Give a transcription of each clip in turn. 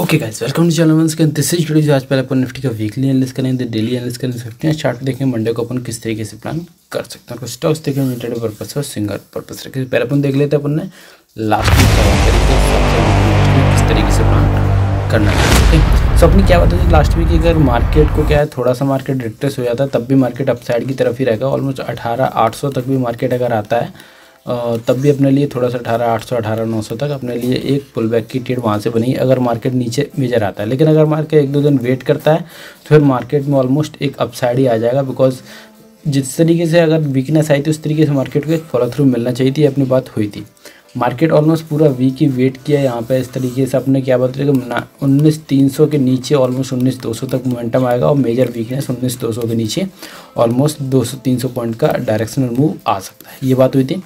Okay guys welcome to channel once this is video आज पहले अपन Nifty का weekly एनालिस करेंगे डेली एनालिस कर सकते हैं। चार्ट देखें मंडे को अपन किस तरीके से प्लान कर सकते हैं। और स्टॉक्स देखें इंटरडे पर्पस और सिंगल पर्पस रखे पहले अपन देख लेते हैं अपन ने लास्ट वीक किस तरीके से प्लान करना है ओके सो अपनी क्या बात है लास्ट वीक अगर मार्केट को क्या है, थोड़ा सा मार्केट रिट्रेस हो जाता है, तब भी मार्केट अपसाइड की तरफ़ ही रहेगा। ऑलमोस्ट अठारह आठ तक भी मार्केट अगर आता है तब भी अपने लिए थोड़ा सा अठारह, आठ सौ, अठारह, नौ सौ तक अपने लिए एक पुल बैक की ट्रेड वहाँ से बनी, अगर मार्केट नीचे मेजर आता है। लेकिन अगर मार्केट एक दो दिन वेट करता है तो फिर मार्केट में ऑलमोस्ट एक अपसाइड ही आ जाएगा बिकॉज़ जिस तरीके से अगर वीकनेस आई थी, उस तरीके से मार्केट को एक फॉलो थ्रू मिलना चाहिए थी, अपनी बात हुई थी। मार्केट ऑलमोस्ट पूरा वीक ही वेट किया यहाँ पे, इस तरीके से अपने क्या बात है कि उन्नीस तीन सौ के नीचे ऑलमोस्ट उन्नीस दो सौ तक मोमेंटम आएगा, और मेजर वीकनेस उन्नीस दो सौ के नीचे ऑलमोस्ट दो सौ, तीन सौ पॉइंट का डायरेक्शनल मूव आ सकता है। ये बात हुई थी।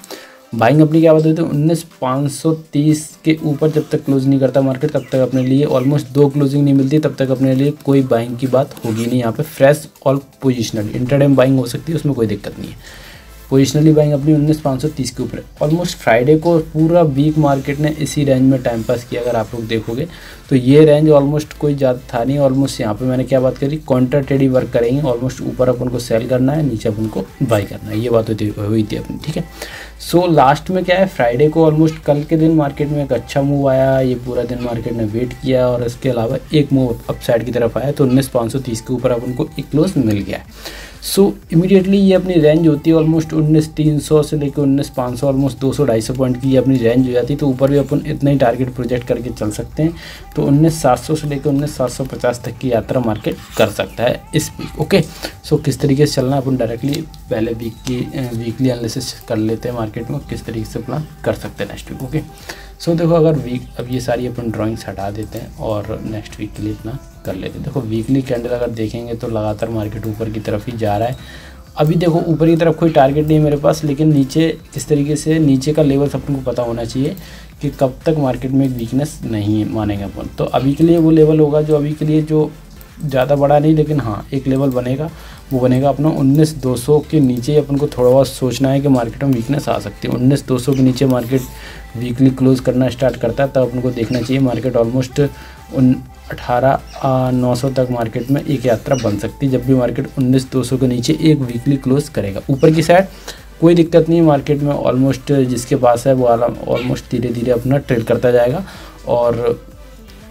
बाइंग अपनी क्या बात होती है? उन्नीस पाँच सौ तीस के ऊपर जब तक क्लोज नहीं करता मार्केट तब तक अपने लिए ऑलमोस्ट दो क्लोजिंग नहीं मिलती, तब तक अपने लिए कोई बाइंग की बात होगी नहीं यहाँ पे। फ्रेश और पोजिशनल इंटरडेम बाइंग हो सकती है, उसमें कोई दिक्कत नहीं है। पोजिशनली बाइंग अपनी उन्नीस पाँच सौ तीस के ऊपर। ऑलमोस्ट फ्राइडे को पूरा वीक मार्केट ने इसी रेंज में टाइम पास किया अगर आप लोग देखोगे। तो ये रेंज ऑलमोस्ट कोई ज़्यादा था नहीं ऑलमोस्ट यहाँ पे मैंने क्या बात करी कॉन्टर ट्रेडी वर्क करेंगे ऑलमोस्ट ऊपर अपन को सेल करना है नीचे अपन को बाई करना है। ये बात होती हुई थी अपनी ठीक है? सो so, लास्ट में क्या है फ्राइडे को ऑलमोस्ट कल के दिन मार्केट में एक अच्छा मूव आया ये पूरा दिन मार्केट ने वेट किया और इसके अलावा एक मूव अपसाइड की तरफ़ आया तो उन्नीस पाँच सौ तीस के ऊपर अपन को एक क्लोज मिल गया। सो so, इमीडिएटली ये अपनी रेंज होती है ऑलमोस्ट उन्नीस तीन सौ से लेकर उन्नीस पाँच सौ ऑलमोस्ट दो सौ ढाई सौ पॉइंट की ये अपनी रेंज हो जाती है तो ऊपर भी अपन इतना ही टारगेट प्रोजेक्ट करके चल सकते हैं। तो उन्नीस सात सौ से लेकर उन्नीस सात सौ पचास तक की यात्रा मार्केट कर सकता है इस वीक ओके सो किस तरीके से चलना अपन डायरेक्टली पहले वीक की वीकली एनालिसिस कर लेते हैं मार्केट में किस तरीके से प्लान कर सकते हैं नेक्स्ट वीक ओके सो देखो, अगर वीक अब ये सारी अपन ड्राइंग्स हटा देते हैं और नेक्स्ट वीक के लिए इतना कर लेते हैं। देखो वीकली कैंडल अगर देखेंगे तो लगातार मार्केट ऊपर की तरफ़ ही जा रहा है। अभी देखो, ऊपर की तरफ़ कोई टारगेट नहीं है मेरे पास, लेकिन नीचे किस तरीके से नीचे का लेवल अपन को पता होना चाहिए कि कब तक मार्केट में वीकनेस नहीं मानेंगे अपन। तो अभी के लिए वो लेवल होगा जो अभी के लिए जो ज़्यादा बड़ा नहीं, लेकिन हाँ एक लेवल बनेगा। वो बनेगा अपना उन्नीस दो सौ के नीचे। अपन को थोड़ा बहुत सोचना है कि मार्केट में वीकनेस आ सकती है। उन्नीस दो सौ के नीचे मार्केट वीकली क्लोज करना स्टार्ट करता है, तब अपन को देखना चाहिए। मार्केट ऑलमोस्ट उन अठारह नौ सौ तक मार्केट में एक यात्रा बन सकती है। जब भी मार्केट उन्नीस दो सौ के नीचे एक वीकली क्लोज करेगा। ऊपर की साइड कोई दिक्कत नहीं मार्केट में ऑलमोस्ट जिसके पास है वो ऑलमोस्ट धीरे धीरे अपना ट्रेड करता जाएगा। और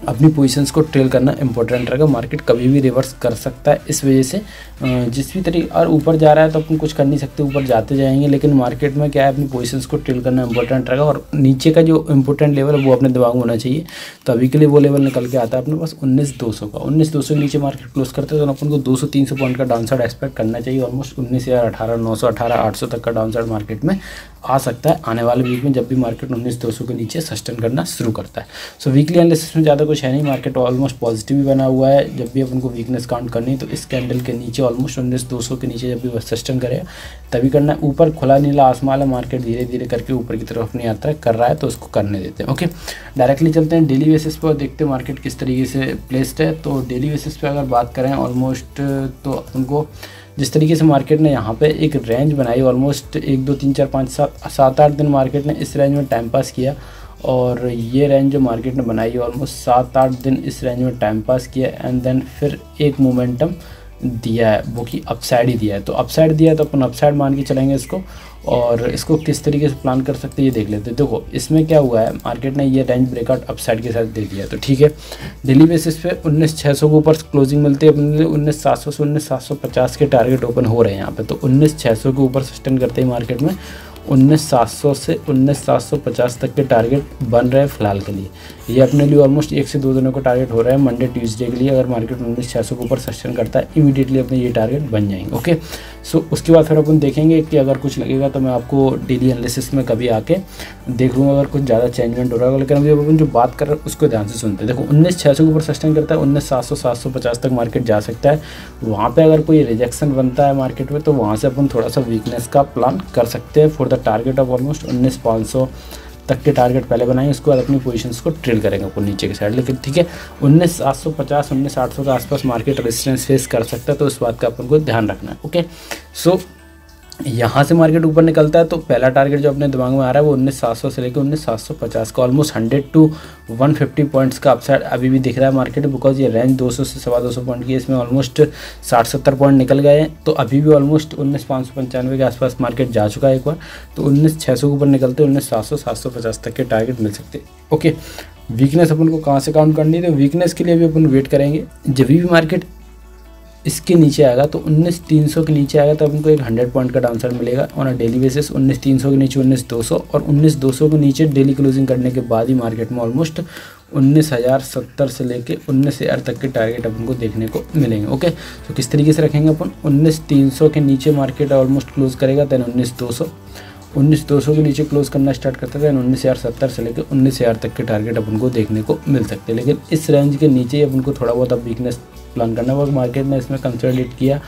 अपनी पोजीशंस को ट्रेल करना इंपॉर्टेंट रहेगा। मार्केट कभी भी रिवर्स कर सकता है। इस वजह से जिस भी तरीके और ऊपर जा रहा है तो अपन कुछ कर नहीं सकते। ऊपर जाते जाएँगे, लेकिन मार्केट में क्या है, अपनी पोजीशंस को ट्रेल करना इंपॉर्टेंट रहेगा। और नीचे का जो इंपॉर्टेंट लेवल है, वो अपने दिमाग में होना चाहिए। तो अभी के लिए वो लेवल निकल के आता है अपने पास उन्नीस दो सौ का। उन्नीस दो के नीचे मार्केट क्लोज करते हैं तो अपन को दो सौ तीन सौ पॉइंट का डाउन साइड एक्सपेक्ट करना चाहिए। ऑलमोस्ट उन्नीस हज़ार अठारह, नौ सौ अठारह, आठ सौ तक का डाउन साइड मार्केट में। आ सकता है। आने वाले वीक में जब भी मार्केट उन्नीस दो के नीचे सस्टेन करना शुरू करता है। सो वीकली एनालिसिस में ज़्यादा कुछ है नहीं। मार्केट ऑलमोस्ट पॉजिटिव भी बना हुआ है। जब भी अपन को वीकनेस काउंट करनी है तो इस कैंडल के नीचे ऑलमोस्ट उन्नीस दो के नीचे जब भी सस्टेन करेगा तभी करना है। ऊपर खुला नीला आसमान है मार्केट धीरे धीरे करके ऊपर की तरफ़ अपनी यात्रा कर रहा है तो उसको करने देते हैं। ओके डायरेक्टली चलते हैं। डेली बेसिस पर देखते हैं मार्केट किस तरीके से प्लेस्ड है। तो डेली बेसिस पर अगर बात करें ऑलमोस्ट तो अपन को जिस तरीके से मार्केट ने यहाँ पे एक रेंज बनाई ऑलमोस्ट एक, दो, तीन, चार, पाँच, सात सात, आठ दिन मार्केट ने इस रेंज में टाइम पास किया और ये रेंज जो मार्केट ने बनाई ऑलमोस्ट सात, आठ दिन इस रेंज में टाइम पास किया एंड देन फिर एक मोमेंटम दिया है, वो कि अपसाइड ही दिया है। तो अपसाइड दिया है तो अपन अपसाइड मान के चलेंगे इसको। और इसको किस तरीके से प्लान कर सकते हैं, ये देख लेते हैं। देखो, इसमें क्या हुआ है मार्केट ने ये रेंज ब्रेकआउट अपसाइड के साथ दे दिया तो ठीक है। डेली बेसिस पे उन्नीस छः सौ के ऊपर क्लोजिंग मिलती है, अपने लिए उन्नीस सात सौ से उन्नीस सात सौ पचास के टारगेट ओपन हो रहे हैं यहाँ पे। तो उन्नीस छः सौ के ऊपर सस्टेन करते हैं मार्केट में। उन्नीस सात सौ से उन्नीस सात सौ पचास तक के टारगेट बन रहे हैं फ़िलहाल के लिए। ये अपने लिए ऑलमोस्ट एक से दो दिनों का टारगेट हो रहा है। मंडे ट्यूसडे के लिए अगर मार्केट उन्नीस छः के ऊपर सस्टेन करता है इमीडिएटली अपने ये टारगेट बन जाएँगे ओके सो उसके बाद फिर अपन देखेंगे कि अगर कुछ लगेगा तो मैं आपको डेली एनालिसिस में कभी आके देख लूँगा अगर कुछ ज़्यादा चेंजमेंट हो रहा है लेकिन अभी अपन जो बात कर रहे हैं, उसको ध्यान से सुनते हैं। देखो, उन्नीस छः के ऊपर सस्टेन करता है, उन्नीस, सात सौ सात सौ पचास तक मार्केट जा सकता है। वहाँ पर अगर कोई रिजेक्शन बनता है मार्केट में तो वहाँ से अपन थोड़ा सा वीकनेस का प्लान कर सकते हैं। For the target of almost उन्नीस, पाँच सौ तक के टारगेट पहले बनाएँगे उसके बाद अपनी पोजीशंस को ट्रेड करेंगे ऊपर नीचे के साइड लेकिन ठीक है, उन्नीस सात सौ पचास, उन्नीस आठ सौ के आसपास मार्केट रेजिस्टेंस फेस कर सकता है तो उस बात का अपन को ध्यान रखना है ओके सो यहाँ से मार्केट ऊपर निकलता है तो पहला टारगेट जो अपने दिमाग में आ रहा है, वो उन्नीस सात सौ से लेकर उन्नीस सात सौ पचास का almost hundred to one fifty points का अपसाइड अभी भी दिख रहा है मार्केट बिकॉज़ ये रेंज दो सौ से सवा दो सौ पॉइंट की है, इसमें ऑलमोस्ट साठ सत्तर पॉइंट निकल गए हैं। तो अभी भी ऑलमोस्ट उन्नीस पाँच सौ पंचानवे के आसपास मार्केट जा चुका है एक बार तो उन्नीस छः सौ के ऊपर निकलते उन्नीस सात सौ सात सौ पचास तक के टारगेट मिल सकते ओके वीकनेस अपन को कहाँ से काउंट करनी है? तो वीकनेस के लिए भी अपन वेट करेंगे। जब भी मार्केट इसके नीचे आएगा तो उन्नीस तीन सौ के नीचे आएगा तो हमको एक हंड्रेड पॉइंट का डाउन साइड मिलेगा ऑन अ डेली बेसिस उन्नीस तीन सौ के नीचे उन्नीस दो सौ और उन्नीस दो सौ के नीचे डेली क्लोजिंग करने के बाद ही मार्केट में ऑलमोस्ट उन्नीस हज़ार सत्तर से लेके उन्नीस हज़ार तक के टारगेट अपन को देखने को मिलेंगे ओके तो किस तरीके से रखेंगे अपन? उन्नीस तीन सौ के नीचे मार्केट ऑलमोस्ट क्लोज करेगा दैन उन्नीस दो सौ उन्नीस दो के नीचे क्लोज करना स्टार्ट करते थे उन्नीस हज़ार सत्तर से लेकर उन्नीस हज़ार तक के टारगेट अपन को देखने को मिल सकते हैं। लेकिन इस रेंज के नीचे अपन को थोड़ा बहुत अब वीकनेस प्लान करना होगा। मार्केट ने इसमें कंसोलिडेट किया।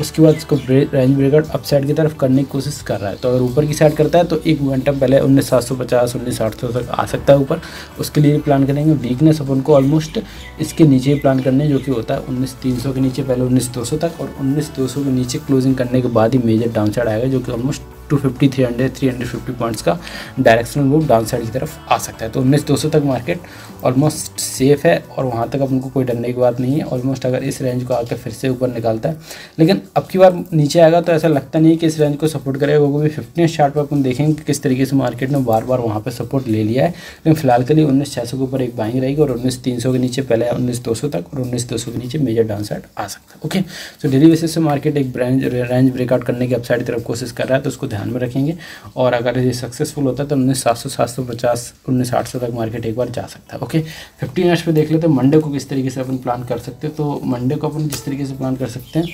उसके बाद इसको रेंज ब्रेकआउट अप साइड की तरफ़ करने की कोशिश कर रहा है। तो अगर ऊपर की साइड करता है तो एक मोमेंटम पहले उन्नीस सात सौ पचास, उन्नीस आठ सौ तक आ सकता है ऊपर। उसके लिए प्लान करेंगे। वीकनेस अपन को ऑलमोस्ट इसके नीचे ही प्लान करने जो कि होता है उन्नीस तीन सौ के नीचे, पहले उन्नीस दो सौ तक और उन्नीस दो सौ के नीचे क्लोजिंग करने के बाद ही मेजर डाउन साइड आएगा, जो कि almost two fifty three hundred three hundred fifty points का डायरेक्शनल मूव डाउन साइड की तरफ़ आ सकता है। तो उन्नीस दो सौ तक मार्केट ऑलमोस्ट सेफ़ है और वहाँ तक अपन को कोई डरने की बात नहीं है। ऑलमोस्ट अगर इस रेंज को आकर फिर से ऊपर निकालता है। लेकिन अब की बार नीचे आएगा तो ऐसा लगता नहीं है कि इस रेंज को सपोर्ट करेगा। क्योंकि फिफ्टीन चार्ट पर अपन देखेंगे कि किस तरीके से मार्केट ने बार बार वहाँ पर सपोर्ट ले लिया है। लेकिन फ़िलहाल के लिए उन्नीस छः सौ के ऊपर एक बाइंग रहेगी और उन्नीस तीन सौ के नीचे पहले उन्नीस दो सौ तक और उन्नीस दो सौ के नीचे मेजर डाउन साइड आ सकता है। ओके तो डेली बेसिस से मार्केट एक रेंज रेंज ब्रेकआउट करने की अपसाइड की तरफ़ कोशिश कर रहा है तो उसको ध्यान में रखेंगे। और अगर ये सक्सेसफुल होता है तो उन्नीस सात सौ सात सौ पचास, उन्नीस आठ सौ तक मार्केट एक बार जा सकता है ओके फिफ्टी मिनट्स पे देख लेते हैं मंडे को किस तरीके से अपन प्लान कर सकते हैं? तो मंडे को अपन जिस तरीके से प्लान कर सकते हैं,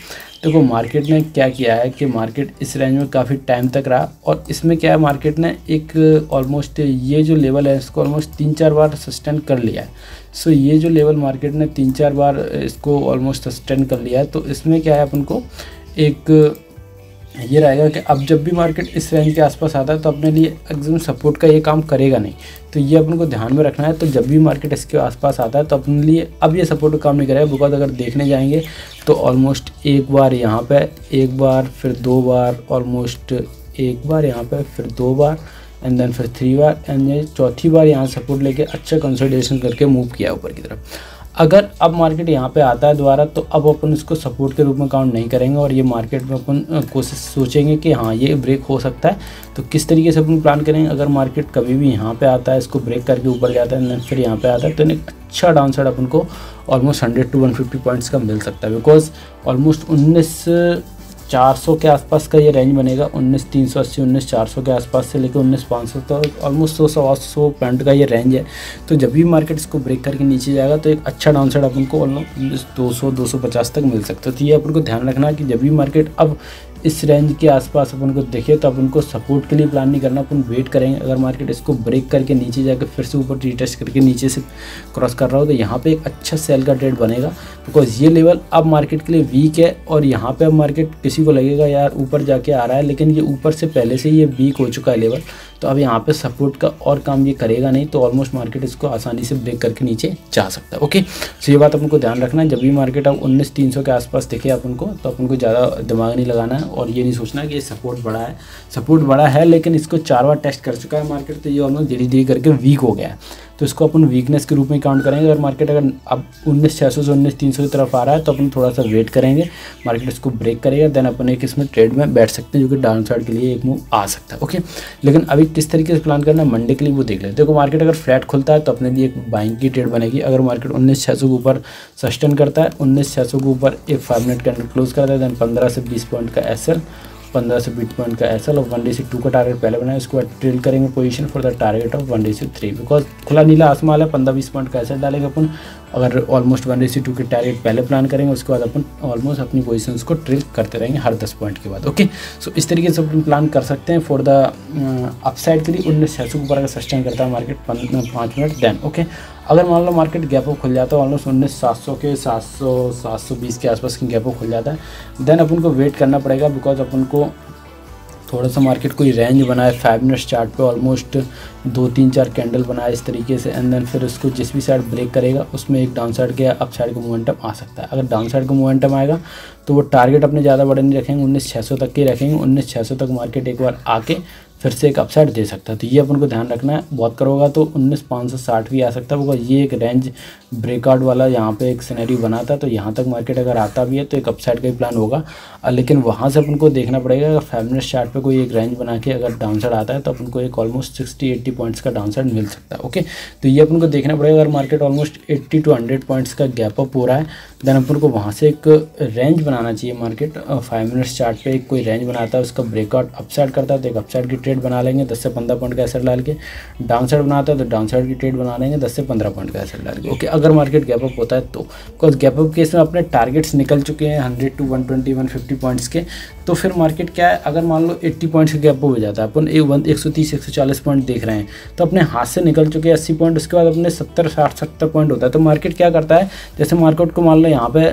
देखो तो मार्केट ने क्या किया है कि मार्केट इस रेंज में काफ़ी टाइम तक रहा, और इसमें क्या है मार्केट ने एक ऑलमोस्ट ये जो लेवल है, इसको ऑलमोस्ट तीन चार बार सस्टेन कर लिया है। सो ये जो लेवल मार्केट ने तीन चार बार इसको ऑलमोस्ट सस्टेन कर लिया है तो इसमें क्या है, अपन को एक ये रहेगा कि अब जब भी मार्केट इस रेंज के आसपास आता है तो अपने लिए एकदम सपोर्ट का ये काम करेगा नहीं। तो ये अपन को ध्यान में रखना है तो जब भी मार्केट इसके आसपास आता है तो अपने लिए अब ये सपोर्ट का काम नहीं करेगा। बिकॉज़ अगर देखने जाएँगे तो ऑलमोस्ट एक बार यहाँ पर एक बार, फिर दो बार ऑलमोस्ट एक बार यहाँ पर फिर दो बार एंड देन फिर थ्री बार एंड ये चौथी बार यहाँ सपोर्ट लेके अच्छा कंसल्टेशन करके मूव किया ऊपर की तरफ़। अगर अब मार्केट यहाँ पे आता है दोबारा तो अब अपन इसको सपोर्ट के रूप में काउंट नहीं करेंगे और ये मार्केट में अपन कोशिश सोचेंगे कि हाँ ये ब्रेक हो सकता है। तो किस तरीके से अपन प्लान करेंगे अगर मार्केट कभी भी यहाँ पे आता है, इसको ब्रेक करके ऊपर जाता है फिर यहाँ पे आता है तो एक अच्छा डाउन साइड अपन को almost hundred to one fifty points का मिल सकता है। बिकॉज़ ऑलमोस्ट उन्नीस 400 के आसपास का ये रेंज बनेगा, उन्नीस तीन सौ अस्सी, उन्नीस चार सौ के आसपास से लेकर उन्नीस पाँच सौ तक ऑलमोस्ट सौ सवा सौ पॉइंट का ये रेंज है। तो जब भी मार्केट इसको ब्रेक करके नीचे जाएगा तो एक अच्छा डाउन साइड अपन को ऑलमोस्ट दो सौ दो सौ पचास तक मिल सकता है। तो ये अपन को ध्यान रखना कि जब भी मार्केट अब इस रेंज के आसपास अपन को देखे तो अपन को सपोर्ट के लिए प्लान नहीं करना, अपन वेट करेंगे। अगर मार्केट इसको ब्रेक करके नीचे जाकर फिर से ऊपर रिटेस्ट करके नीचे से क्रॉस कर रहा हो तो यहाँ पे एक अच्छा सेल का ट्रेड बनेगा। बिकॉज़ ये लेवल अब मार्केट के लिए वीक है और यहाँ पर अब मार्केट किसी को लगेगा, यार, ऊपर जाके आ रहा है, लेकिन ये ऊपर से पहले से ये वीक हो चुका है लेवल तो अब यहाँ पे सपोर्ट का और काम ये करेगा नहीं तो ऑलमोस्ट मार्केट इसको आसानी से ब्रेक करके नीचे जा सकता है ओके सो ये बात अपन को ध्यान रखना है, जब भी मार्केट आप उन्नीस तीन सौ के आसपास दिखे आप उनको तो अपन को ज़्यादा दिमाग नहीं लगाना है और ये नहीं सोचना कि ये सपोर्ट बड़ा है। सपोर्ट बड़ा है, लेकिन इसको चार बार टेस्ट कर चुका है मार्केट तो ये ऑलमोस्ट धीरे धीरे करके वीक हो गया है। तो इसको अपन वीकनेस के रूप में काउंट करेंगे। अगर मार्केट अगर अब उन्नीस छः सौ से उन्नीस तीन सौ की तरफ़ आ रहा है तो अपन थोड़ा सा वेट करेंगे। मार्केट इसको ब्रेक करेगा देन अपन एक इसमें ट्रेड में बैठ सकते हैं, जो कि डाउन साइड के लिए एक मूव आ सकता है ओके लेकिन अभी किस तरीके से प्लान करना है मंडे के लिए वो देख लेते देखो मार्केट अगर फ्लैट खुलता है तो अपने लिए एक बाइंग की ट्रेड बनेगी। अगर मार्केट उन्नीस छः सौ के ऊपर सस्टेन करता है, उन्नीस छः सौ के ऊपर एक फाइव मिनट कैंडल क्लोज करता है देन पंद्रह से बीस पॉइंट का एस पंद्रह से बीट पॉइंट का एस और वन डी सी टू का टारगेट पहले बनाए, उसके बाद ट्रेल करेंगे position for the target of one D C three because खुला नीला आसमान है पंद्रह बीस पॉइंट का एस डालेंगे अपन अगर ऑलमोस्ट वन डी टू के टारगेट पहले प्लान करेंगे, उसके बाद अपन ऑलमोस्ट अपनी पोजिशन को ट्रिल करते रहेंगे हर दस पॉइंट के बाद ओके सो इस तरीके से अपन प्लान कर सकते हैं फॉर द अपसाइड के लिए। उन्नीस छः सौ के ऊपर अगर सस्टेन करता है मार्केट पाँच मिनट देन ओके अगर मान लो मार्केट गैप अप खुल जाता है ऑलमोस्ट उन्नीस सात सौ के सात सौ सात सौ बीस के आसपास की गैप अप खुल जाता है देन अपन को वेट करना पड़ेगा बिकॉज़ अपन को थोड़ा सा मार्केट कोई रेंज बनाए फाइव मिनट्स चार्ट पे ऑलमोस्ट दो तीन चार कैंडल बनाए इस तरीके से एंड देन फिर उसको जिस भी साइड ब्रेक करेगा, उसमें एक डाउन साइड के अप साइड का मोमेंटम आ सकता है। अगर डाउन साइड का मोमेंटम आएगा तो वो टारगेट अपने ज़्यादा बड़े नहीं रखेंगे, उन्नीस छः सौ तक के रखेंगे, उन्नीस छः सौ तक मार्केट एक बार आके फिर से एक अपसाइड दे सकता है। तो ये अपन को ध्यान रखना है, बहुत करोगा तो उन्नीस पाँच सौ साठ भी आ सकता है बिकॉज़ ये एक रेंज ब्रेकआउट वाला यहाँ पे एक सिनेरी बना था तो यहाँ तक मार्केट अगर आता भी है तो एक अपसाइड का ही प्लान होगा। लेकिन वहाँ से अपन को देखना पड़ेगा, अगर फाइव मिनट चार्ट पे कोई एक रेंज बना के अगर डाउन साइड आता है तो अपन को एक ऑलमोस्ट सिक्सटी एट्टी पॉइंट्स का डाउन साइड मिल सकता है ओके तो ये अपन को देखना पड़ेगा, अगर market almost eighty to hundred points का गैप अप हो रहा है देन अपन को वहाँ से एक रेंज बनाना चाहिए मार्केट फाइव मिनट्स चार्ट पे एक कोई रेंज बनाता है, उसका ब्रेकआउट अपसाइड करता है तो एक अपसाइड की ट्रेड बना लेंगे, दस से पंद्रह पॉइंट का असर डाल के। डाउन साइड बनाता है तो डाउन साइड की ट्रेड बना लेंगे, दस से पंद्रह पॉइंट का एसेट डाल के ओके अगर मार्केट गैप अप होता है तो। बिकॉज़ गैप अप केस में अपने टारगेट्स निकल चुके हैं hundred to one twenty one fifty points के तो फिर मार्केट क्या है? अगर मान लो 80 पॉइंट्स का गैप हो जाता है, अपन एक वन एक सौ तीस, एक सौ चालीस पॉइंट देख रहे हैं तो अपने हाथ से निकल चुके हैं अस्सी पॉइंट उसके बाद अपने सत्तर, साठ, सत्तर पॉइंट होता है तो मार्केट क्या करता है? जैसे मार्केट को मान लो यहाँ पे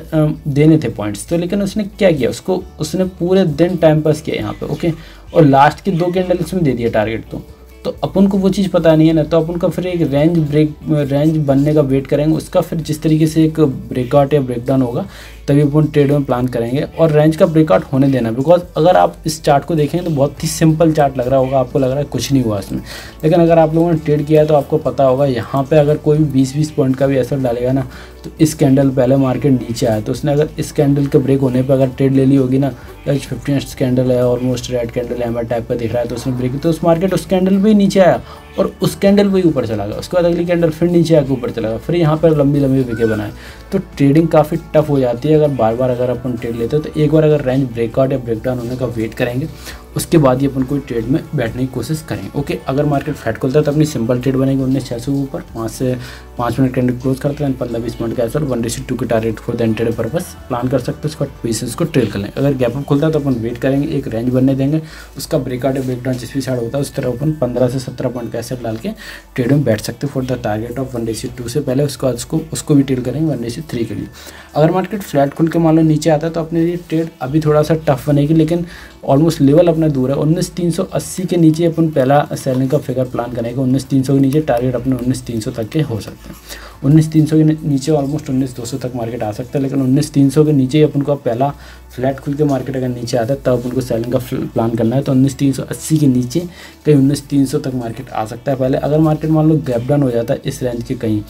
देने थे पॉइंट्स तो लेकिन उसने क्या किया? उसको, उसने पूरे दिन टाइम पास किया यहाँ पे ओके और लास्ट के दो कैंडल इसमें दे दिया टारगेट तो तो अपन को वो चीज़ पता नहीं है ना तो अपन का फिर एक रेंज ब्रेक रेंज बनने का वेट करेंगे, उसका फिर जिस तरीके से एक ब्रेकआउट या ब्रेकडाउन होगा तभी अपन ट्रेड में प्लान करेंगे और रेंज का ब्रेकआउट होने देना। बिकॉज़ अगर आप इस चार्ट को देखेंगे तो बहुत ही सिंपल चार्ट लग रहा होगा, आपको लग रहा है कुछ नहीं हुआ इसमें। लेकिन अगर आप लोगों ने ट्रेड किया है तो आपको पता होगा यहाँ पर अगर कोई भी बीस बीस पॉइंट का भी असर डालेगा ना तो इस कैंडल पहले मार्केट नीचे आया। तो उसने अगर इस कैंडल के ब्रेक होने पर अगर ट्रेड ले ली होगी ना एच फिफ्टीन कैंडल है ऑलमोस्ट रेड कैंडल है टाइप का दिख रहा है तो उसने ब्रेक तो उस मार्केट उस कैंडल पर नीचे आया। और उस कैंडल वही ऊपर चला गया उसके बाद अगली कैंडल फिर नीचे आके ऊपर चला गया फिर यहाँ पर लंबी लंबी विके बनाए। तो ट्रेडिंग काफ़ी टफ हो जाती है। अगर बार बार अगर अपन ट्रेड लेते हैं तो एक बार अगर रेंज ब्रेकआउट या ब्रेकडाउन होने का वेट करेंगे उसके बाद ही अपन कोई ट्रेड में बैठने की कोशिश करें ओके अगर मार्केट फ्लैट खुलता है तो अपनी सिंपल ट्रेड बनेगी उन्नीस छः सौ ऊपर। वहाँ से पाँच मिनट कैंडल क्लोज करते हैं, पंद्रह बीस मिनट का ऐसा वन डी टू के target for the intended purpose plan कर सकते हैं, उसका पीसेस को ट्रेड कर लें। अगर गैप अप खुलता है तो अपन वेट करेंगे, एक रेंज बनने देंगे। उसका ब्रेकआउट या ब्रेकडाउन जिस भी साइड होता है, उस तरह अपन पंद्रह से सत्रह पॉइंट का एसेट डाल के ट्रेड में बैठ सकते for the target of one D two से पहले। उसके उसको उसको भी ट्रेड करेंगे वन डी थ्री के लिए। अगर मार्केट फ्लैट खुल के मान लो नीचे आता है तो अपने लिए ट्रेड अभी थोड़ा सा टफ बनेगी, लेकिन ऑलमोस्ट लेवल अपना दूर है। उन्नीस तीन सौ अस्सी के नीचे अपन पहला सेलिंग का फिगर प्लान करेंगे। उन्नीस तीन सौ के नीचे टारगेट अपने उन्नीस तीन सौ तक के हो सकते हैं। उन्नीस तीन सौ के नीचे ऑलमोस्ट उन्नीस दो सौ तक मार्केट आ सकता है, लेकिन उन्नीस तीन सौ के नीचे ही अपन को पहला फ्लैट खुल के मार्केट अगर नीचे आता है, तब उनको सेलिंग का प्लान करना है। तो उन्नीस तीन सौ अस्सी के नीचे कहीं उन्नीस तीन सौ तक मार्केट आ सकता है। पहले अगर मार्केट मान लो गैप डाउन हो जाता है इस रेंज के कहीं,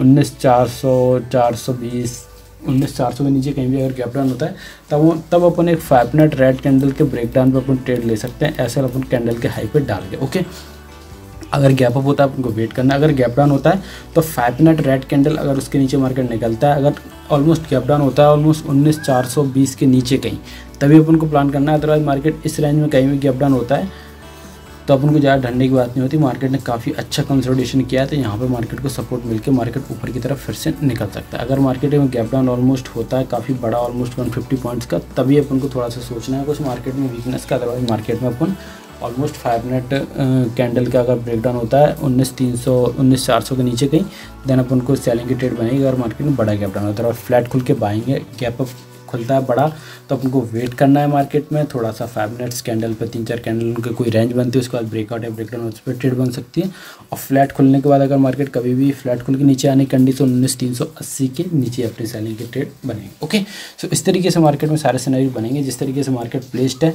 उन्नीस चार सौ चार सौ बीस उन्नीस चार सौ के नीचे कहीं भी अगर गैप डाउन होता है, तब वो तब अपन एक फाइव मिनट रेड कैंडल के ब्रेक डाउन पर अपन ट्रेड ले सकते हैं, ऐसे अपन कैंडल के हाई पे डाल के ओके अगर गैप अप होता है अपन को वेट करना अगर गैप डाउन होता है तो फाइव मिनट रेड कैंडल अगर उसके नीचे मार्केट निकलता है, अगर ऑलमोस्ट गैप डाउन होता है ऑलमोस्ट उन्नीस चार सौ बीस के नीचे कहीं, तभी अपन को प्लान करना है। अदरवाइज़ मार्केट इस रेंज में कहीं भी गैप डाउन होता है तो अपन को ज़्यादा ढंडे की बात नहीं होती। मार्केट ने काफ़ी अच्छा कंसोलिडेशन किया है तो यहाँ पे मार्केट को सपोर्ट मिलकर मार्केट ऊपर की तरफ़ फिर से निकल सकता है। अगर मार्केट में गैप डाउन ऑलमोस्ट होता है, काफ़ी बड़ा ऑलमोस्ट 150 पॉइंट्स का, तभी अपन को थोड़ा सा सोचना है कुछ मार्केट में वीकनेस का अदरवाइज़ मार्केट में अपन ऑलमोस्ट फाइव मिनट कैंडल का अगर ब्रेकडाउन होता है, उन्नीस तीन सौ, उन्नीस चार सौ के नीचे कहीं देन अपन को सेलिंग की ट्रेड बनेगी। अगर मार्केट में बड़ा गैप डाउन होता है और फ्लैट खुल के बाएँगे गैप अप खुलता है बड़ा तो अपन को वेट करना है मार्केट में थोड़ा सा फाइव मिनट्स कैंडल पर तीन चार कैंडल उनके कोई रेंज बनती है, उसके बाद ब्रेकआउट या ब्रेकडाउन उस पर ट्रेड बन सकती है। और फ्लैट खुलने के बाद अगर मार्केट कभी भी फ्लैट खुल के नीचे आने की कंडीशन उन्नीस तीन सौ अस्सी के नीचे अपनी सेलिंग के ट्रेड बनेंगे ओके सो इस तरीके से मार्केट में सारे सिनेरियो बनेंगे, जिस तरीके से मार्केट प्लेस्ड है।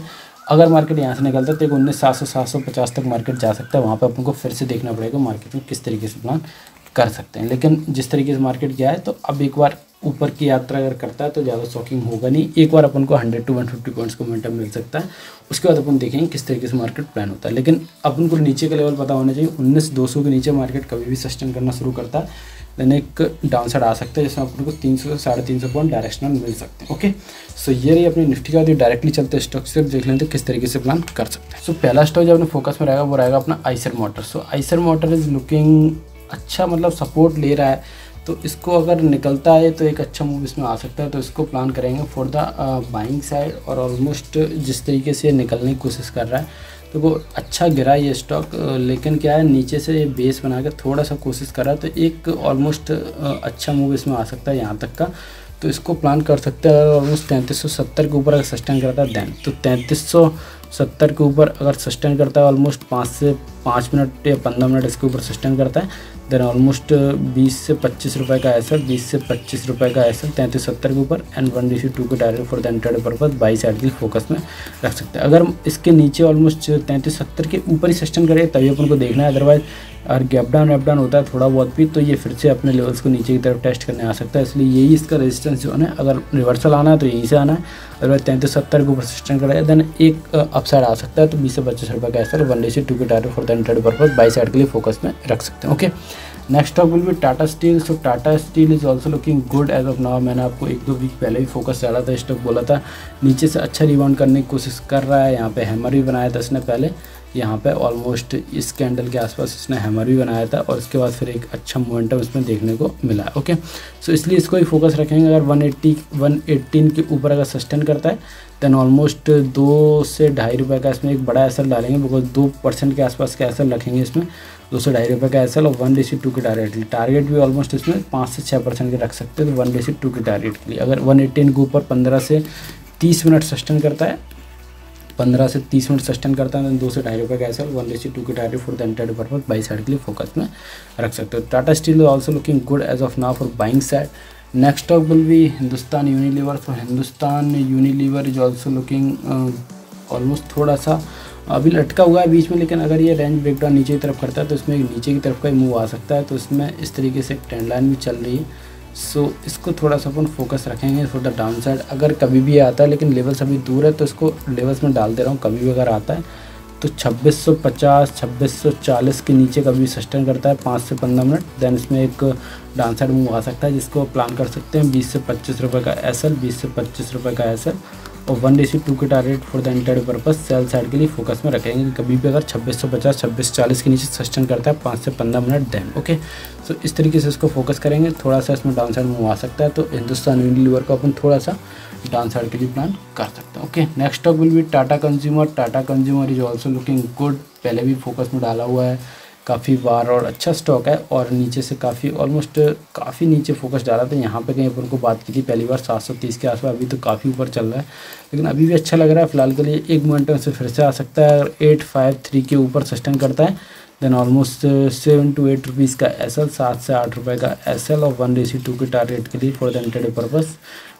अगर मार्केट यहाँ से निकलता है तो एक उन्नीस सात सौ सात सौ पचास तक मार्केट जा सकता है, वहाँ पर अपन को फिर से देखना पड़ेगा मार्केट में किस तरीके से प्लान कर सकते हैं। लेकिन जिस तरीके से मार्केट गया है तो अब एक बार ऊपर की यात्रा अगर करता है तो ज़्यादा शॉकिंग होगा नहीं। एक बार अपन को hundred to one fifty points का मोमेंटम मिल सकता है। उसके बाद अपन देखेंगे किस तरीके से मार्केट प्लान होता है। लेकिन अपन को नीचे का लेवल पता होना चाहिए। उन्नीस, दो के नीचे मार्केट कभी भी सस्टेन करना शुरू करता है। देन एक डाउन साइड आ सकता है, जिसमें अपन को तीन सौ, साढ़े तीन सौ पॉइंट डायरेक्शनल मिल सकते हैं। ओके सो ये रही अपनी निफ्टी का डायरेक्टली चलते स्टॉक से देख लेते किस तरीके से प्लान कर सकते हैं। सो पहला स्टॉक जो अपने फोकस में रहेगा, वो रहेगा अपना Eicher motor so Eicher motor is looking अच्छा मतलब सपोर्ट ले रहा है। तो इसको अगर निकलता है तो एक अच्छा मूव इसमें आ सकता है। तो इसको प्लान करेंगे फॉर द बाइंग साइड और ऑलमोस्ट जिस तरीके से निकलने की कोशिश कर रहा है। तो वो अच्छा गिरा ये स्टॉक लेकिन क्या है, नीचे से ये बेस बना के थोड़ा सा कोशिश कर रहा है तो एक ऑलमोस्ट अच्छा मूव इसमें आ सकता है यहाँ तक का। तो इसको प्लान कर सकते हैं अगर ऑलमोस्ट तैंतीस सौ सत्तर के ऊपर अगर सस्टेन करता है दैन तो तैंतीस सौ सत्तर के ऊपर अगर सस्टेन करता है ऑलमोस्ट पाँच से पाँच मिनट या पंद्रह मिनट इसके ऊपर सस्टेन करता है। देन ऑलमोस्ट बीस से पच्चीस रुपए का एसएल बीस से पच्चीस रुपए का एसएल तैंतीस सत्तर के ऊपर and one D C two के target for the enter purpose buy side के फोकस में रख सकते हैं। अगर इसके नीचे ऑलमोस्ट तैंतीस सत्तर के ऊपर ही सस्टेन करें, तभी अपन को देखना है। अदरवाइज़ अगर गैप डाउन वैप डाउन होता है थोड़ा बहुत भी तो ये फिर से अपने लेवल्स को नीचे की तरफ़ टेस्ट करने आ सकता है। इसलिए यही इसका रेजिस्टेंस जो है। अगर रिवर्सल आना है तो यहीं से आना है। अदरवाइज़ तैंतीस सत्तर के ऊपर सस्टेन करा देन एक अपसाइड आ सकता है। तो बीस से पच्चीस रुपये का ऐसा वन डी से टू के target for the enter purpose buy side के लिए फोकस में रख सकते हैं। Okay next stock will be Tata steel so Tata steel is also looking good as of now मैंने आपको एक दो वीक पहले भी फोकस डाला था स्टॉक बोला था। नीचे से अच्छा रिबाउंड करने की कोशिश कर रहा है। यहाँ पे हैमर भी बनाया था इसने पहले। यहाँ पे ऑलमोस्ट इस कैंडल के आसपास इसने हैमर भी बनाया था और इसके बाद फिर एक अच्छा मोमेंटम इसमें देखने को मिला है ओके सो इसलिए इसको ही फोकस रखेंगे। अगर 180 118 के ऊपर अगर सस्टेन करता है देन ऑलमोस्ट दो से ढाई रुपये का इसमें एक बड़ा एसल डालेंगे बिकॉज़ दो परसेंट के आसपास का एसल रखेंगे इसमें, दो से ढाई रुपये का एसल और वन डी टू के टारगेट टारगेट भी ऑलमोस्ट इसमें पाँच से छः परसेंट के रख सकते हैं तो वन डी टू के टारगेट के लिए। अगर वन एटीन के ऊपर पंद्रह से तीस मिनट सस्टेन करता है पंद्रह से तीस मिनट सस्टेन करता है दो से ढाई रुपये का एसल वन डी टू के target for the entire purpose buy side के लिए फोकस में रख सकते हो। Tata steel is also looking good as of now for buying side next stock will be Hindustan Unilever so Hindustan Unilever is also looking almost थोड़ा सा, अभी लटका हुआ है बीच में, लेकिन अगर ये रेंज ब्रेकडाउन नीचे की तरफ़ करता है तो इसमें नीचे की तरफ़ का ही मूव आ सकता है। तो इसमें इस तरीके से एक ट्रेंड लाइन भी चल रही है। सो so, इसको थोड़ा सा अपन फोकस रखेंगे फॉर द डाउन साइड अगर कभी भी आता है लेकिन लेवल्स अभी दूर है तो इसको लेवल्स में डाल दे रहा। हूँ कभी भी अगर आता है तो 2650 2640 के नीचे कभी सस्टेन करता है पाँच से पंद्रह मिनट। देन इसमें एक डाउन साइड मूव आ सकता है जिसको प्लान कर सकते हैं बीस से पच्चीस रुपये का एस एल बीस से पच्चीस रुपये का एस एल और वन डी सी टू के target for the inter purpose sell side के लिए फोकस में रखेंगे कभी भी अगर छब्बीस सौ पचास, छब्बीस चालीस के नीचे सस्टेन करता है, पाँच से पंद्रह मिनट देन ओके सो इस तरीके से इसको फोकस करेंगे। थोड़ा सा इसमें डाउन साइड मूव आ सकता है तो हिंदुस्तान यूनिलीवर को अपन थोड़ा सा डाउन साइड के लिए प्लान कर सकते हैं okay next stock will be Tata consumer Tata consumer is also looking good पहले भी फोकस में डाला हुआ है। काफ़ी बार और अच्छा स्टॉक है और नीचे से काफ़ी ऑलमोस्ट काफ़ी नीचे फोकस डाला था। यहाँ पे कहीं अपन को बात की थी, पहली बार 730 के आसपास अभी तो काफ़ी ऊपर चल रहा है। लेकिन अभी भी अच्छा लग रहा है, फ़िलहाल के लिए एक मोमेंटम से फिर से आ सकता है और एट फाइव थ्री के ऊपर सस्टेन करता है। Then almost seven to eight rupees का एस एल सात से आठ रुपये का एस एल और वन डी सी टू के टारगेट के लिए for the intraday purpose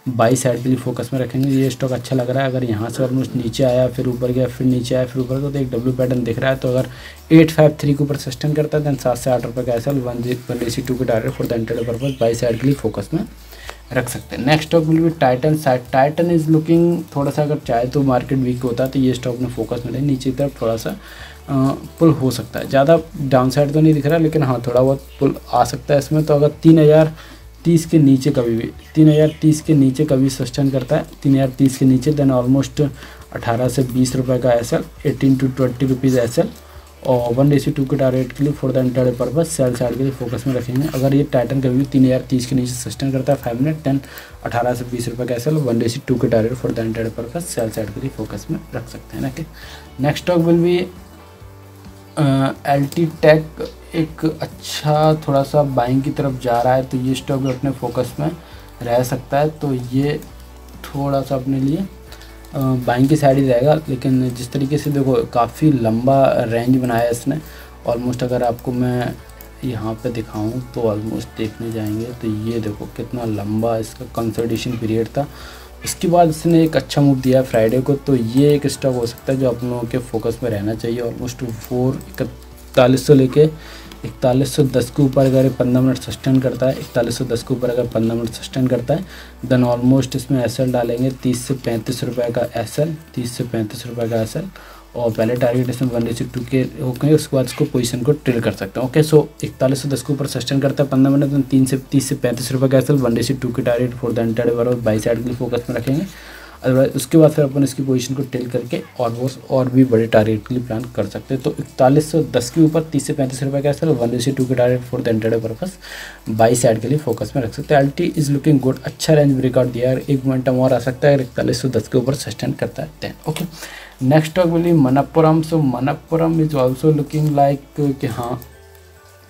buy side के लिए फोकस में रखेंगे, ये स्टॉक अच्छा लग रहा है। अगर यहाँ से ऑलमोस्ट नीचे आया, फिर ऊपर गया, फिर नीचे आया, फिर ऊपर गया तो एक डब्ल्यू पैटर्न दिख रहा है। तो अगर एट फाइव थ्री के ऊपर सस्टेन करता है दैन सात से आठ रुपये का ऐसा वन जी वन डी सी टू के target for the enter purpose buy side के लिए फोकस में रख सकते हैं। Next stock will be Titan side Titan is looking थोड़ा सा अगर चाहे तो मार्केट वीक होता है तो ये स्टॉक में फोकस में नीचे की तरफ़ थोड़ा सा पुल हो सकता है। ज़्यादा डाउन साइड तो नहीं दिख रहा, लेकिन हाँ थोड़ा बहुत पुल आ सकता है इसमें। तो अगर तीन हज़ार तीस के नीचे कभी भी, तीन हज़ार तीस के नीचे कभी सस्टेन करता है, तीन हज़ार तीस के नीचे देन ऑलमोस्ट अठारह से बीस रुपये का S L eighteen to twenty rupees S L और वन डी टू के टारगेट के लिए for the inter purpose sell side के लिए फोकस में रखेंगे। अगर ये टाइटन कभी भी तीन हज़ार तीस के नीचे सस्टेन करता है फाइव मिनट टेन अठारह से बीस रुपये का S L one D two के target for the inter purpose sell side के लिए फोकस में रख सकते हैं ना कि next stock will be L T tech एक अच्छा थोड़ा सा बाइंग की तरफ़ जा रहा है तो ये स्टॉक भी अपने फोकस में रह सकता है तो ये थोड़ा सा अपने लिए बाइंग की साइड ही रहेगा, लेकिन जिस तरीके से देखो, काफ़ी लंबा रेंज बनाया इसने। ऑलमोस्ट अगर आपको मैं यहाँ पे दिखाऊँ तो ऑलमोस्ट देखने जाएँगे तो ये देखो, कितना लंबा इसका कंसल्टेशन पीरियड था। उसके बाद इसने एक अच्छा मूव दिया फ्राइडे को तो ये एक स्टॉक हो सकता है जो आप लोगों के फोकस में रहना चाहिए। ऑलमोस्ट फोर इकतालीस सौ लेके इकतालीस सौ दस के ऊपर अगर पंद्रह मिनट सस्टेन करता है, इकतालीस सौ दस के ऊपर अगर पंद्रह मिनट सस्टेन करता है देन ऑलमोस्ट इसमें एसएल डालेंगे तीस से पैंतीस रुपये का एस तीस से पैंतीस रुपये का एस और पहले टारगेट इसमें वन डी टू के हो गए उसके बाद इसको पोजीशन को ट्रेल कर सकते हैं। ओके सो इकतालीस सौ दस के ऊपर सस्टेन करता है, पंद्रह मिनट तीन से तीस से पैंतीस रुपये का एसल वन डी टू के target for the enter buy side के लिए फोकस में रखेंगे। अदरवाइज़ उसके बाद फिर अपन इसकी पोजीशन को टेल करके और वो और भी बड़े टारगेट के लिए प्लान कर सकते हैं। तो इकतालीस सौ दस के ऊपर तीस से पैंतीस रुपये का सर वन से टू के target for the enter purpose buy side के लिए फोकस में रख सकते हैं। L T is looking good अच्छा रेंज ब्रेकआउट दिया है एक मोमेंटम और आ सकता है। इकतालीस सौ दस के ऊपर सस्टेन करता है। दैन ओके नेक्स्ट स्टॉक बोली Manappuram so Manappuram is also looking like कि हाँ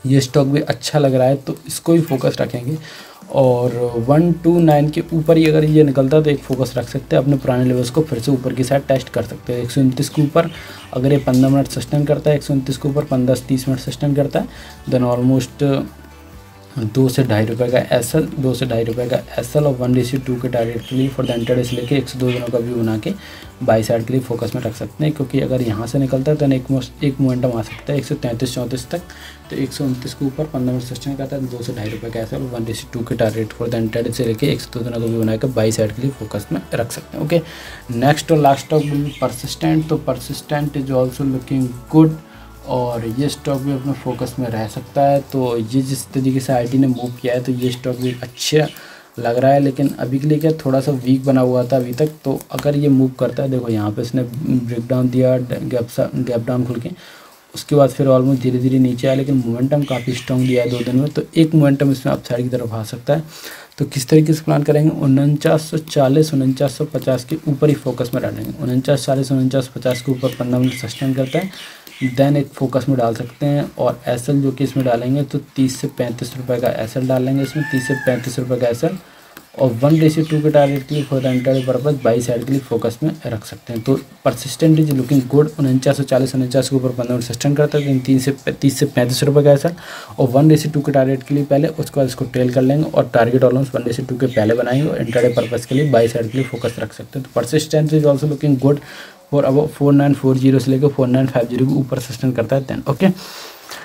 ये स्टॉक भी अच्छा लग रहा है तो इसको भी फोकस रखेंगे। और वन टू नाइन के ऊपर ही अगर ये निकलता है तो एक फोकस रख सकते हैं। अपने पुराने लेवल्स को फिर से ऊपर की साइड टेस्ट कर सकते हैं। एक सौ उनतीस के ऊपर, अगर ये पंद्रह मिनट सस्टेन करता है, एक सौ उनतीस के ऊपर पंद्रह से तीस मिनट सस्टेन करता है देन ऑलमोस्ट दो से ढाई रुपये का एस एल दो से ढाई रुपये का एस एल और वन डी सी टू के टारगेट के लिए फॉर द एंटर से लेके एक से दो दिनों का व्यू बना के बाई साइड के लिए फोकस में रख सकते हैं। क्योंकि अगर यहाँ से निकलता है तो एक एक मोमेंटम आ सकता है, एक सौ तैंतीस चौंतीस तक। तो एक सौ उनतीस के ऊपर पंद्रह मिनट सस्टेन करता है दो से ढाई रुपये का S L one D C two के टारगेट फॉर द एंटर से लेके एक से दो दिनों का व्यू बना के बाई साइड के लिए फोकस में रख सकते हैं। ओके नेक्स्ट और लास्ट विल परसिस्टेंट तो persistent is also looking good और ये स्टॉक भी अपने फोकस में रह सकता है। तो ये जिस तरीके से आईटी ने मूव किया है तो ये स्टॉक भी अच्छा लग रहा है। लेकिन अभी के लिए क्या थोड़ा सा वीक बना हुआ था अभी तक। तो अगर ये मूव करता है, देखो यहाँ पे इसने ब्रेक डाउन दिया गैप गैप डाउन खुल के। उसके बाद फिर ऑलमोस्ट धीरे धीरे नीचे आया, लेकिन मोमेंटम काफ़ी स्ट्रॉन्ग दिया है दो दिन में। तो एक मोमेंटम इसमें अपसाइड की तरफ़ आ सकता है। तो किस तरीके से प्लान करेंगे? उनचास सौ चालीस, उनचास सौ पचास के ऊपर ही फोकस में डालेंगे उनचास चालीस, उनचास पचास के ऊपर पंद्रह मिनट सस्टेन करता है। देन एक फोकस में डाल सकते हैं और एसएल जो कि इसमें डालेंगे तो तीस से पैंतीस रुपये का एसएल डालेंगे इसमें। तीस से पैंतीस रुपये का एसएल और वन डे से टू के टारगेट के लिए for the entire purpose buy side के लिए फोकस में रख सकते हैं। तो परसिस्टेंट इज़ लुकिंग गुड उनचास सौ चालीस, उनचास के ऊपर मिनट सस्टेंट करता है, तीन से तीस से पैंतीस रुपये का ऐसा और वन डे से टू के टारगेट के लिए पहले, उसके बाद इसको ट्रेल कर लेंगे और टारगेट ऑलमोस्ट वन डे से टू के पहले बनाएँगे और एंटायर पर्पज के लिए बाई साइड के लिए फोकस रख सकते हैं। तो persistent is also looking good for अब फोर नाइन फोर ज़ीरो से लेकर फोर नाइन फाइव ज़ीरो के ऊपर सस्टेन करता है ten okay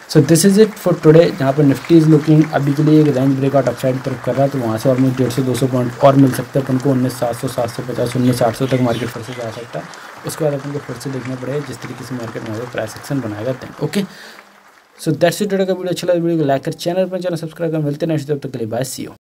so this is it for today जहाँ पर निफ्टी इज़ लुकिंग अभी के लिए एक रेंज ब्रेकआउट अपसाइड तरफ़ कर रहा है तो वहाँ से ऑलमोस्ट डेढ़ सौ, दो सौ पॉइंट और मिल सकते हैं अपन को, उन्नीस, सात सौ सात सौ पचास, उन्नीस, आठ सौ तक मार्केट फिर से जा सकता है। उसके बाद अपन को फिर से देखना पड़ेगा जिस तरीके से मार्केट में प्राइस एक्शन बनाएगा then okay so that's it today का वीडियो अच्छा लगा वीडियो को लाइक कर चैनल पर चैनल सब्सक्राइब कर मिलते हैं जब तक के लिए बाय सी